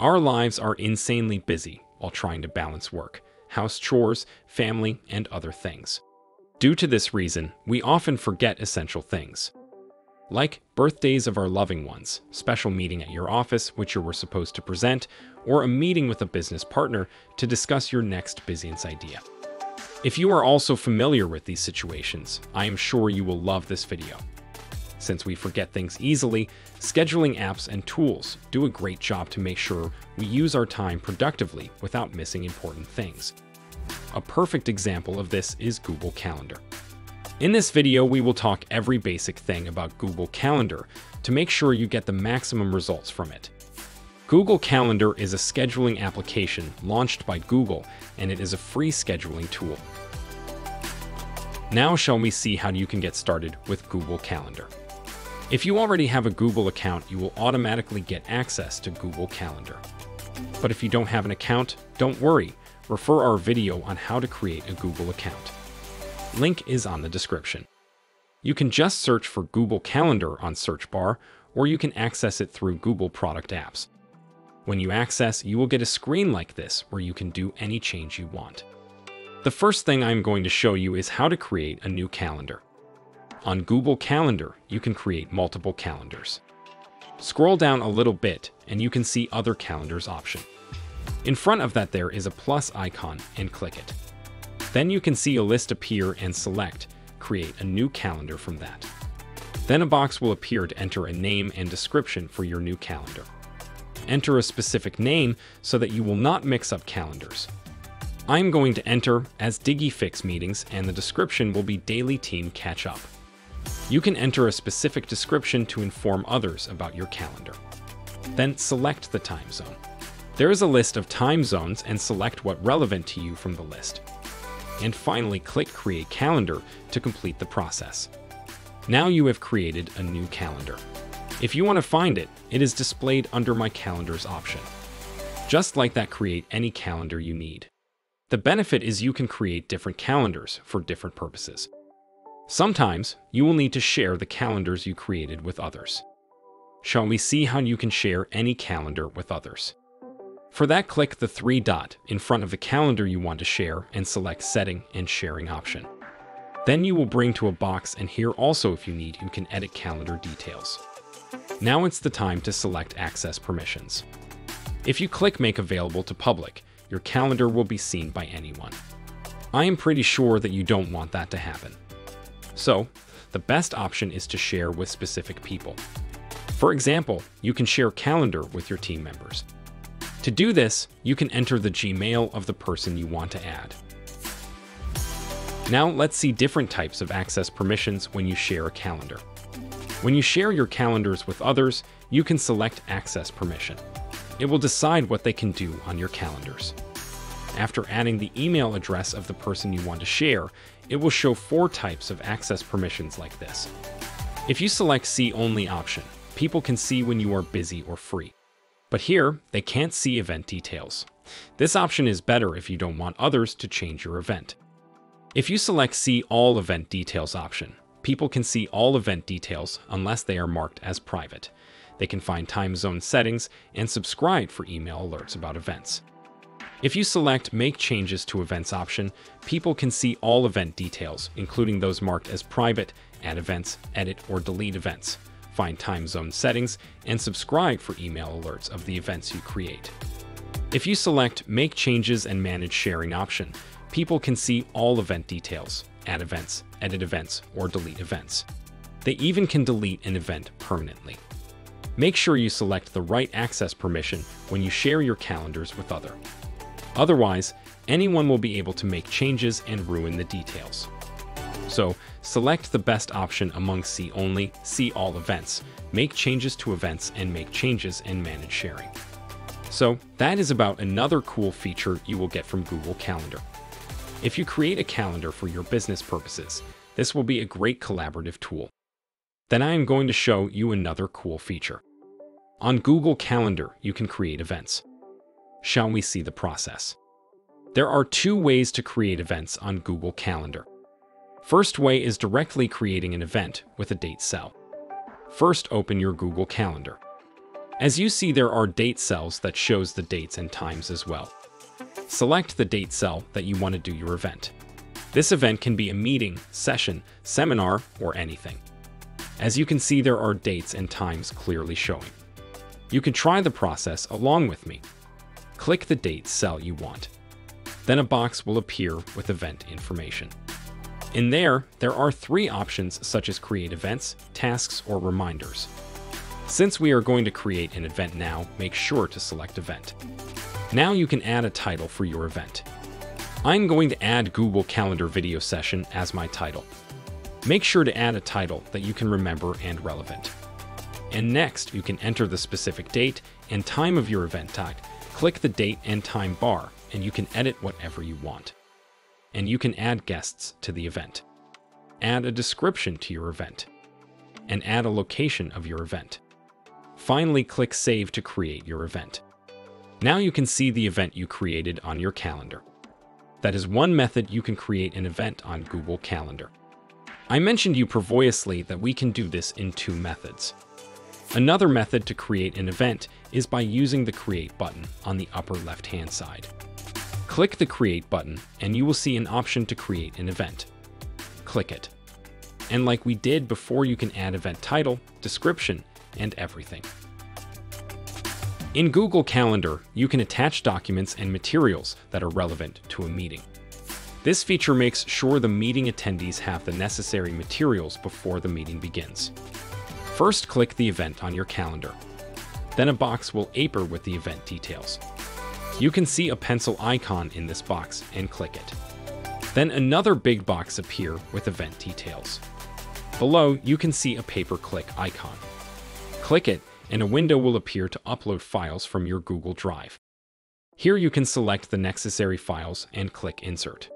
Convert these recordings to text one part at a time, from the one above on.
Our lives are insanely busy while trying to balance work, house chores, family, and other things. Due to this reason, we often forget essential things. Like birthdays of our loving ones, special meeting at your office which you were supposed to present, or a meeting with a business partner to discuss your next business idea. If you are also familiar with these situations, I am sure you will love this video. Since we forget things easily, scheduling apps and tools do a great job to make sure we use our time productively without missing important things. A perfect example of this is Google Calendar. In this video, we will talk every basic thing about Google Calendar to make sure you get the maximum results from it. Google Calendar is a scheduling application launched by Google, and it is a free scheduling tool. Now shall we see how you can get started with Google Calendar. If you already have a Google account, you will automatically get access to Google Calendar. But if you don't have an account, don't worry. Refer our video on how to create a Google account. Link is on the description. You can just search for Google Calendar on search bar, or you can access it through Google product apps. When you access, you will get a screen like this where you can do any change you want. The first thing I'm going to show you is how to create a new calendar. On Google Calendar, you can create multiple calendars. Scroll down a little bit and you can see Other Calendars option. In front of that there is a plus icon and click it. Then you can see a list appear and select Create a new calendar from that. Then a box will appear to enter a name and description for your new calendar. Enter a specific name so that you will not mix up calendars. I'm going to enter as DigiFix meetings and the description will be Daily Team Catch Up. You can enter a specific description to inform others about your calendar. Then select the time zone. There is a list of time zones and select what relevant to you from the list. And finally click Create Calendar to complete the process. Now you have created a new calendar. If you want to find it, it is displayed under My Calendars option. Just like that create any calendar you need. The benefit is you can create different calendars for different purposes. Sometimes, you will need to share the calendars you created with others. Shall we see how you can share any calendar with others? For that, click the three dot in front of the calendar you want to share and select Setting and Sharing option. Then you will bring to a box and here also if you need, you can edit calendar details. Now it's the time to select Access Permissions. If you click Make Available to Public, your calendar will be seen by anyone. I am pretty sure that you don't want that to happen. So, the best option is to share with specific people. For example, you can share a calendar with your team members. To do this, you can enter the Gmail of the person you want to add. Now let's see different types of access permissions when you share a calendar. When you share your calendars with others, you can select Access Permission. It will decide what they can do on your calendars. After adding the email address of the person you want to share, it will show four types of access permissions like this. If you select See Only option, people can see when you are busy or free. But here, they can't see event details. This option is better if you don't want others to change your event. If you select See All Event Details option, people can see all event details unless they are marked as private. They can find time zone settings and subscribe for email alerts about events. If you select Make Changes to Events option, people can see all event details, including those marked as private, add events, edit or delete events, find time zone settings, and subscribe for email alerts of the events you create. If you select Make Changes and Manage Sharing option, people can see all event details, add events, edit events, or delete events. They even can delete an event permanently. Make sure you select the right access permission when you share your calendars with other. Otherwise, anyone will be able to make changes and ruin the details. So, select the best option among See Only, See All events, make changes to events, and make changes and manage sharing. So, that is about another cool feature you will get from Google Calendar. If you create a calendar for your business purposes, this will be a great collaborative tool. Then I am going to show you another cool feature. On Google Calendar, you can create events. Shall we see the process? There are two ways to create events on Google Calendar. First way is directly creating an event with a date cell. First, open your Google Calendar. As you see, there are date cells that shows the dates and times as well. Select the date cell that you want to do your event. This event can be a meeting, session, seminar, or anything. As you can see, there are dates and times clearly showing. You can try the process along with me. Click the date cell you want. Then a box will appear with event information. In there, there are three options such as create events, tasks, or reminders. Since we are going to create an event now, make sure to select event. Now you can add a title for your event. I'm going to add Google Calendar video session as my title. Make sure to add a title that you can remember and relevant. And next, you can enter the specific date and time of your event tag. Click the date and time bar, and you can edit whatever you want. And you can add guests to the event. Add a description to your event. And add a location of your event. Finally, click Save to create your event. Now you can see the event you created on your calendar. That is one method you can create an event on Google Calendar. I mentioned you previously that we can do this in two methods. Another method to create an event is by using the Create button on the upper left-hand side. Click the Create button and you will see an option to create an event. Click it. And like we did before, you can add event title, description, and everything. In Google Calendar, you can attach documents and materials that are relevant to a meeting. This feature makes sure the meeting attendees have the necessary materials before the meeting begins. First, click the event on your calendar. Then a box will appear with the event details. You can see a pencil icon in this box and click it. Then another big box appear with event details. Below, you can see a paperclip icon. Click it and a window will appear to upload files from your Google Drive. Here you can select the necessary files and click Insert.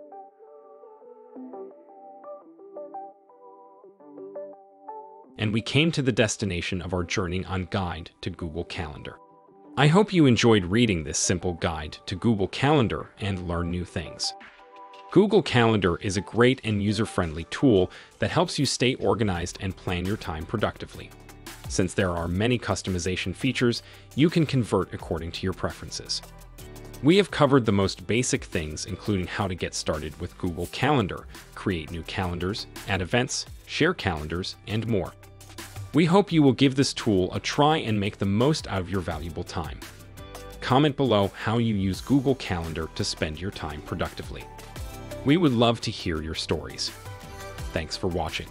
And we came to the destination of our journey on Guide to Google Calendar. I hope you enjoyed reading this simple guide to Google Calendar and learn new things. Google Calendar is a great and user-friendly tool that helps you stay organized and plan your time productively. Since there are many customization features, you can convert according to your preferences. We have covered the most basic things, including how to get started with Google Calendar, create new calendars, add events, share calendars, and more. We hope you will give this tool a try and make the most out of your valuable time. Comment below how you use Google Calendar to spend your time productively. We would love to hear your stories. Thanks for watching.